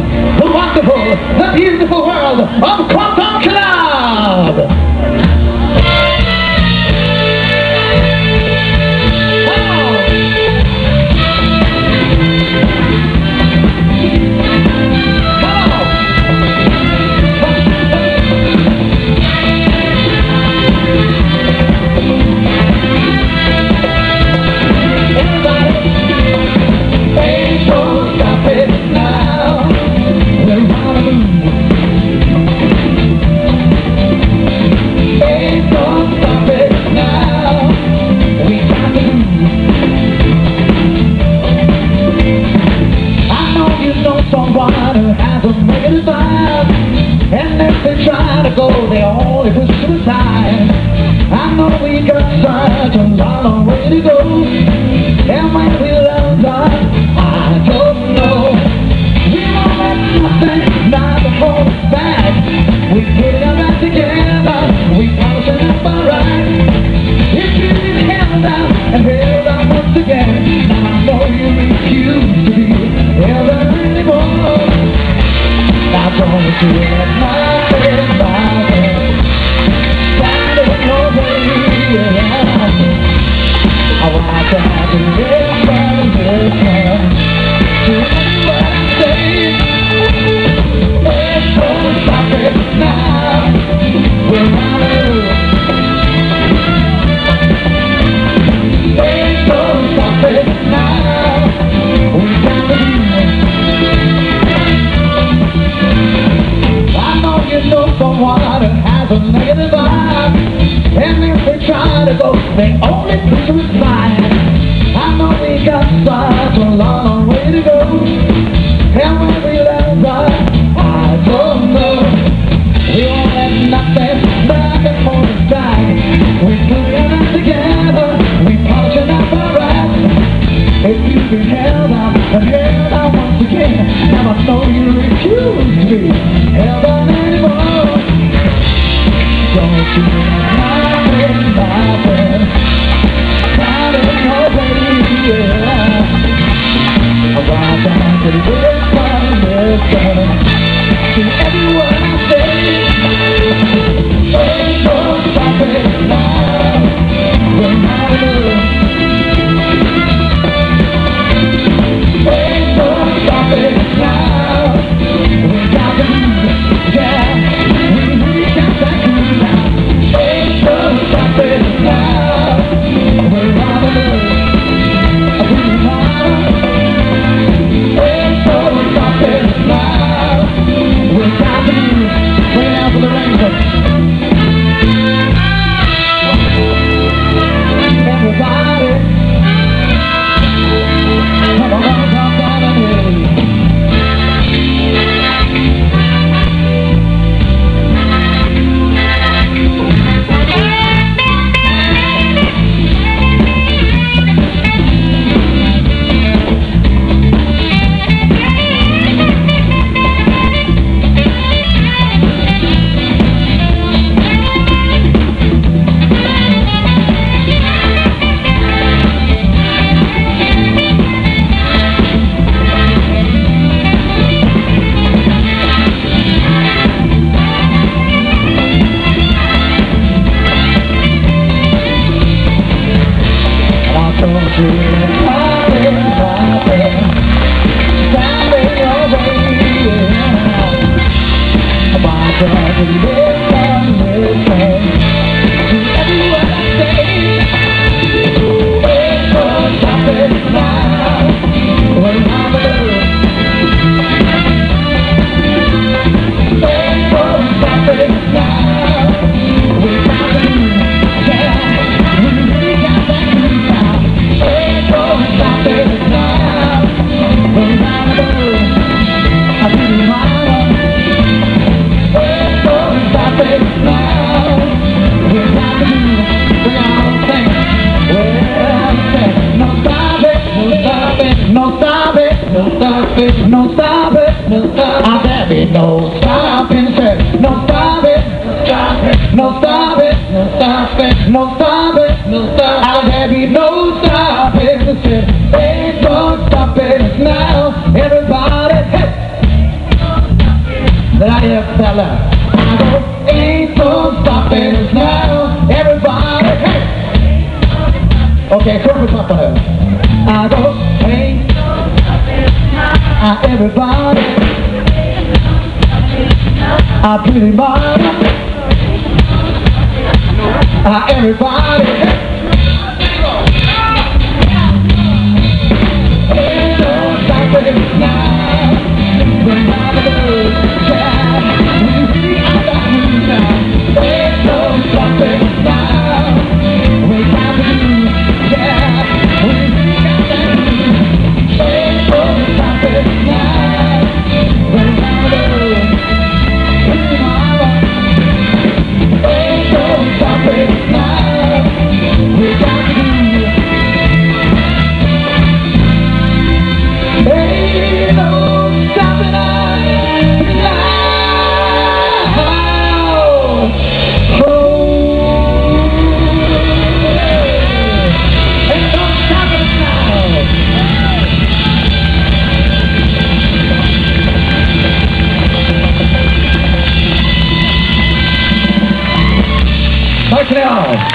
the wonderful, the beautiful world of Quantum try to go, they only push to the side. I know we got such a gotta go. They only pursued my No stopping, said, no stopping, no stopping, no stopping, no stopping, no stopping. I'll have you no stopping, said, ain't no stopping us now, everybody. Hey. That I have fella. Ain't no stopping us now, everybody. Hey. Okay, come on, Papa. I go, ain't no stopping us now, everybody uh, mama, uh, everybody. 漂亮